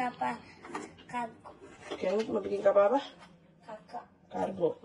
kapal kargo. Kaya mau bikin ka apa? Kakak. Kargo.